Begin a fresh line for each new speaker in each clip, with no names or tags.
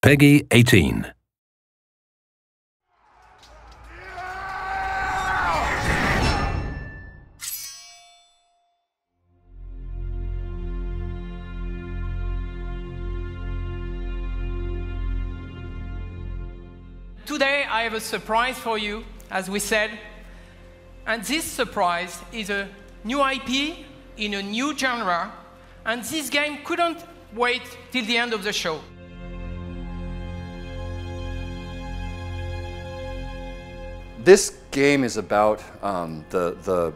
Peggy 18.
Today I have a surprise for you, as we said. And this surprise is a new IP in a new genre. And this game couldn't wait till the end of the show.
This game is about um, the, the,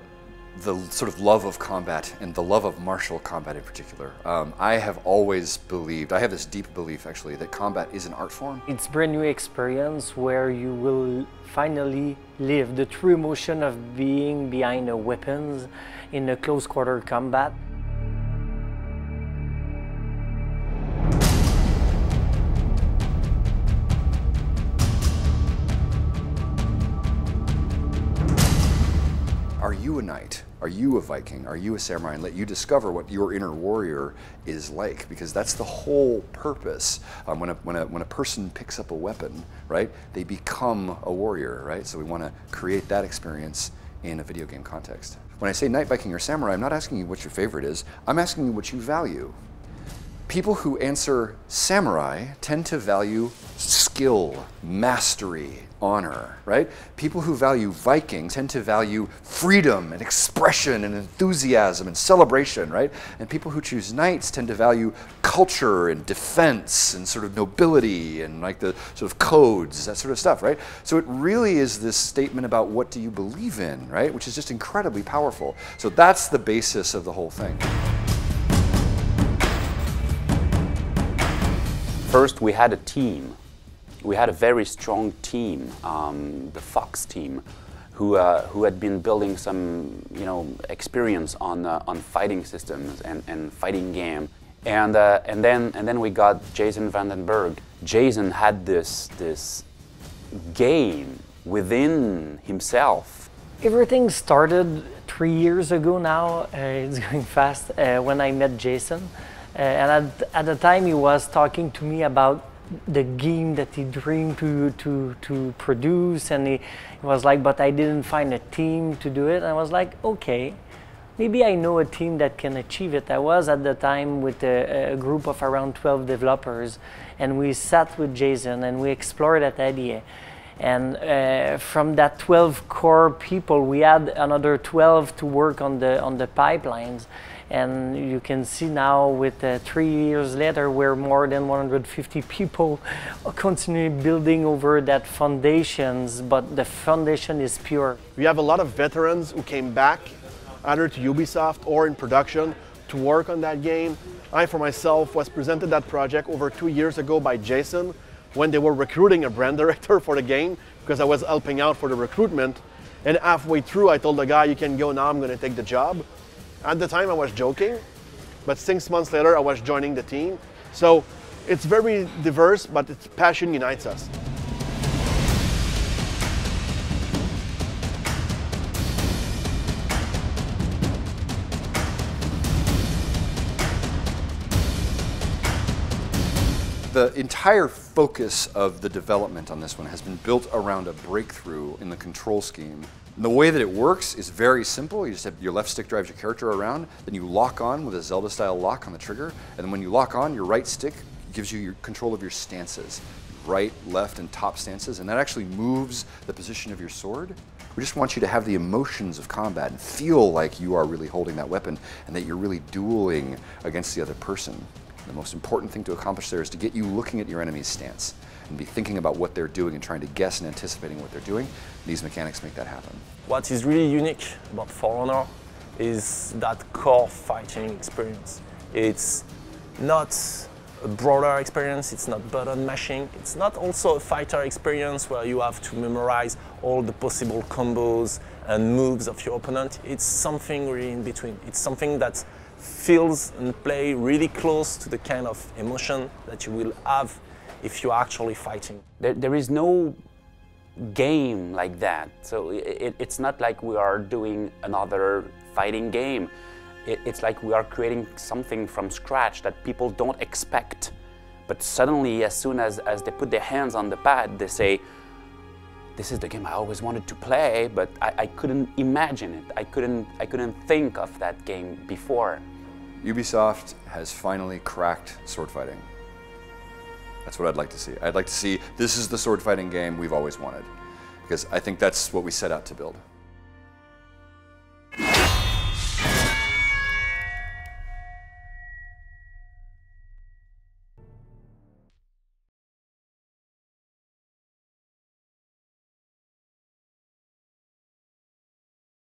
the sort of love of combat and the love of martial combat in particular. Um, I have always believed, I have this deep belief actually, that combat is an art form.
It's a brand new experience where you will finally live the true emotion of being behind the weapons in a close quarter combat.
You a knight? Are you a Viking? Are you a samurai? And let you discover what your inner warrior is like, because that's the whole purpose. Um, when, a, when, a, when a person picks up a weapon, right, they become a warrior, right? So we want to create that experience in a video game context. When I say knight, Viking, or samurai, I'm not asking you what your favorite is. I'm asking you what you value. People who answer samurai tend to value skill, mastery, honor, right? People who value Viking tend to value freedom and expression and enthusiasm and celebration, right? And people who choose knights tend to value culture and defense and sort of nobility and like the sort of codes, that sort of stuff, right? So it really is this statement about what do you believe in, right? Which is just incredibly powerful. So that's the basis of the whole thing.
First, we had a team. We had a very strong team, um, the Fox team, who, uh, who had been building some you know, experience on, uh, on fighting systems and, and fighting game. And, uh, and, then, and then we got Jason VandenBerghe. Jason had this, this game within himself.
Everything started three years ago now. Uh, it's going fast. Uh, when I met Jason, and at, at the time he was talking to me about the game that he dreamed to, to, to produce and he, he was like, but I didn't find a team to do it. And I was like, okay, maybe I know a team that can achieve it. I was at the time with a, a group of around 12 developers and we sat with Jason and we explored that idea. And uh, from that 12 core people, we had another 12 to work on the, on the pipelines. And you can see now with uh, three years later, we're more than 150 people continuing building over that foundations, but the foundation is pure.
We have a lot of veterans who came back either to Ubisoft or in production to work on that game. I, for myself, was presented that project over two years ago by Jason when they were recruiting a brand director for the game because I was helping out for the recruitment. And halfway through, I told the guy, you can go now, I'm gonna take the job. At the time, I was joking, but six months later, I was joining the team. So it's very diverse, but its passion unites us.
The entire focus of the development on this one has been built around a breakthrough in the control scheme. And the way that it works is very simple. You just have your left stick drives your character around, then you lock on with a Zelda style lock on the trigger, and then when you lock on, your right stick gives you your control of your stances. Right, left, and top stances, and that actually moves the position of your sword. We just want you to have the emotions of combat and feel like you are really holding that weapon and that you're really dueling against the other person. The most important thing to accomplish there is to get you looking at your enemy's stance and be thinking about what they're doing and trying to guess and anticipating what they're doing. These mechanics make that happen.
What is really unique about For Honor is that core fighting experience. It's not a broader experience, it's not button mashing, it's not also a fighter experience where you have to memorize all the possible combos and moves of your opponent. It's something really in between. It's something that feels and play really close to the kind of emotion that you will have if you're actually fighting.
There, there is no game like that. So it, it's not like we are doing another fighting game. It, it's like we are creating something from scratch that people don't expect But suddenly, as soon as, as they put their hands on the pad, they say, this is the game I always wanted to play, but I, I couldn't imagine it. I couldn't, I couldn't think of that game before.
Ubisoft has finally cracked sword fighting. That's what I'd like to see. I'd like to see this is the sword fighting game we've always wanted. Because I think that's what we set out to build.